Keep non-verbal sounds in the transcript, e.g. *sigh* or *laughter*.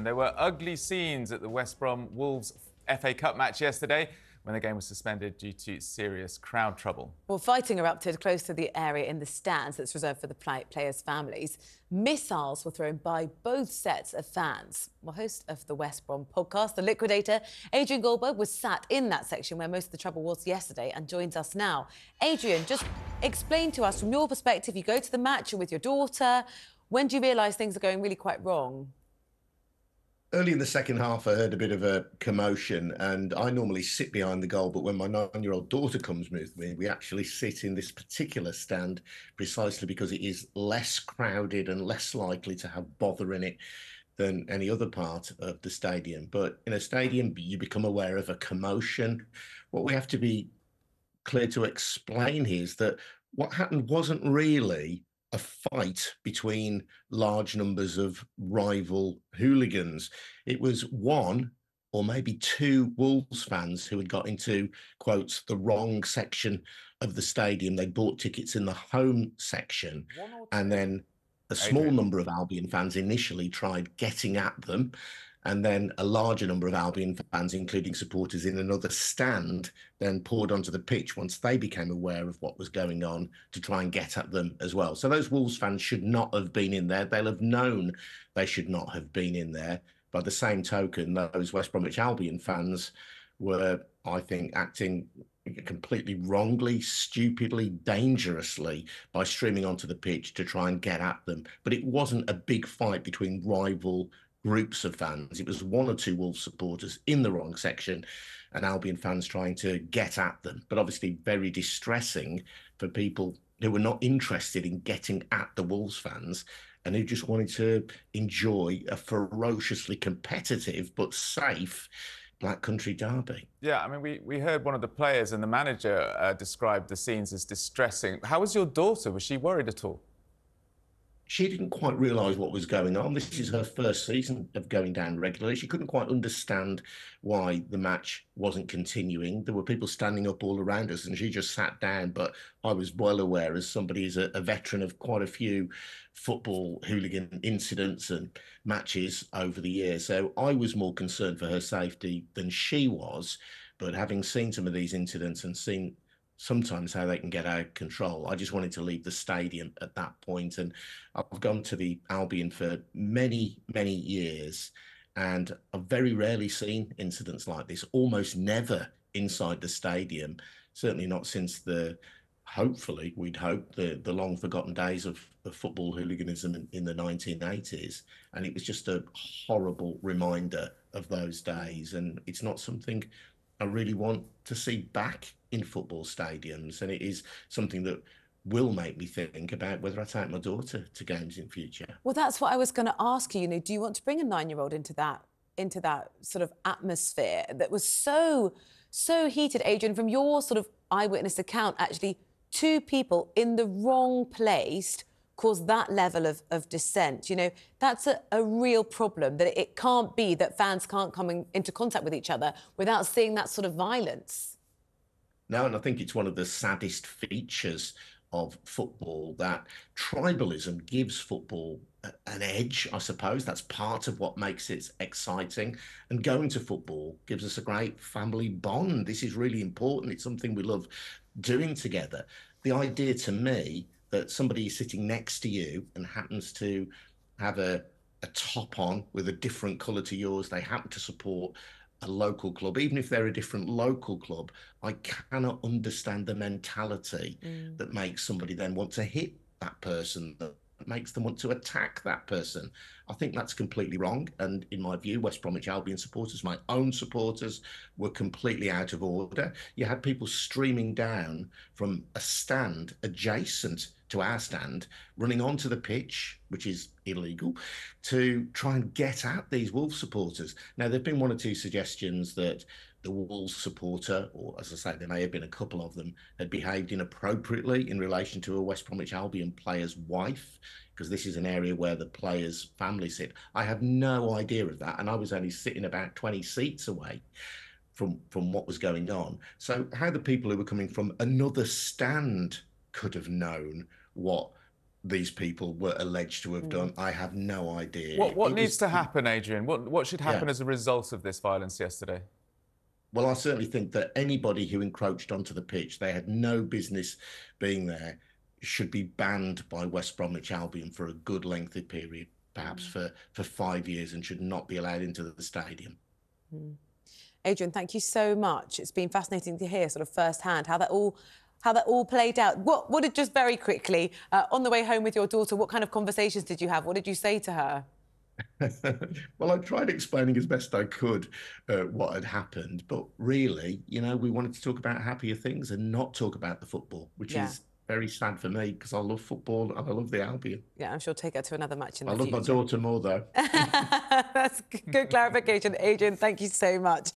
11. There were ugly scenes at the West Brom Wolves FA Cup match yesterday when the game was suspended due to serious crowd trouble. Well, fighting erupted close to the area in the stands that's reserved for the players' families. Missiles were thrown by both sets of fans. Well, host of the West Brom podcast, The Liquidator, Adrian Goldberg, was sat in that section where most of the trouble was yesterday and joins us now. Adrian, just explain to us from your perspective, you go to the match, you're with your daughter. When do you realise things are going really quite wrong? Early in the second half, I heard a bit of a commotion, and I normally sit behind the goal. But when my nine-year-old daughter comes with me, we actually sit in this particular stand precisely because it is less crowded and less likely to have bother in it than any other part of the stadium. But in a stadium, you become aware of a commotion. What we have to be clear to explain here is that what happened wasn't really a fight between large numbers of rival hooligans. It was one or maybe two Wolves fans who had got into, quotes, the wrong section of the stadium. They bought tickets in the home section. And then a small number of Albion fans initially tried getting at them and then a larger number of Albion fans, including supporters in another stand, then poured onto the pitch once they became aware of what was going on to try and get at them as well. So those Wolves fans should not have been in there. They'll have known they should not have been in there. By the same token, those West Bromwich Albion fans were, I think, acting completely wrongly, stupidly, dangerously by streaming onto the pitch to try and get at them. But it wasn't a big fight between rival groups of fans. It was one or two Wolves supporters in the wrong section and Albion fans trying to get at them. But obviously, very distressing for people who were not interested in getting at the Wolves fans and who just wanted to enjoy a ferociously competitive but safe Black Country derby. Yeah, I mean, we, we heard one of the players and the manager uh, describe the scenes as distressing. How was your daughter? Was she worried at all? She didn't quite realise what was going on. This is her first season of going down regularly. She couldn't quite understand why the match wasn't continuing. There were people standing up all around us, and she just sat down. But I was well aware, as somebody who's a, a veteran of quite a few football hooligan incidents and matches over the years. So I was more concerned for her safety than she was. But having seen some of these incidents and seen sometimes how they can get out of control. I just wanted to leave the stadium at that point, and I've gone to the Albion for many, many years, and I've very rarely seen incidents like this. Almost never inside the stadium. Certainly not since the hopefully we'd hope the the long forgotten days of, of football hooliganism in, in, the 1980s and it was just a horrible reminder of those days and it's not something I really want to see back in football stadiums, and it is something that will make me think about whether I take my daughter to games in future. Well, that's what I was going to ask you. You know, do you want to bring a nine-year-old into that into that sort of atmosphere that was so so heated, Adrian? From your sort of eyewitness account, actually, two people in the wrong place cause that level of, of dissent. You know, that's a, a real problem, that it can't be that fans can't come in, into contact with each other without seeing that sort of violence. No, and I think it's one of the saddest features of football that tribalism gives football an edge, I suppose. That's part of what makes it exciting. And going to football gives us a great family bond. This is really important. It's something we love doing together. The idea to me that somebody is sitting next to you and happens to have a, a top on with a different colour to yours, they happen to support a local club, even if they're a different local club, I cannot understand the mentality mm. that makes somebody then want to hit that person, that makes them want to attack that person. I think that's completely wrong. And in my view, West Bromwich Albion supporters, my own supporters, were completely out of order. You had people streaming down from a stand adjacent to our stand, running onto the pitch, which is illegal, to try and get at these Wolves supporters. Now, there have been one or two suggestions that the Wolves supporter, or as I say, there may have been a couple of them, had behaved inappropriately in relation to a West Bromwich Albion player's wife, because this is an area where the player's family sit. I have no idea of that, and I was only sitting about 20 seats away from from what was going on. So how the people who were coming from another stand could have known what these people were alleged to have Mm. done. I have no idea. What, what needs was- to happen, Adrian? What, what should happen Yeah. as a result of this violence yesterday? Well, I certainly think that anybody who encroached onto the pitch, they had no business being there, should be banned by West Bromwich Albion for a good lengthy period, perhaps for, for five years, and should not be allowed into the stadium. Adrian, thank you so much. It's been fascinating to hear sort of firsthand how that all how that all played out. What what did just very quickly uh, on the way home with your daughter? What kind of conversations did you have? What did you say to her? *laughs* well, I tried explaining as best I could uh, what had happened, but really, you know, we wanted to talk about happier things and not talk about the football, which Yeah. is very sad for me because I love football and I love the Albion. Yeah, I'm sure take her to another match in I the love my daughter more though. *laughs* That's good clarification, Adrian. Thank you so much.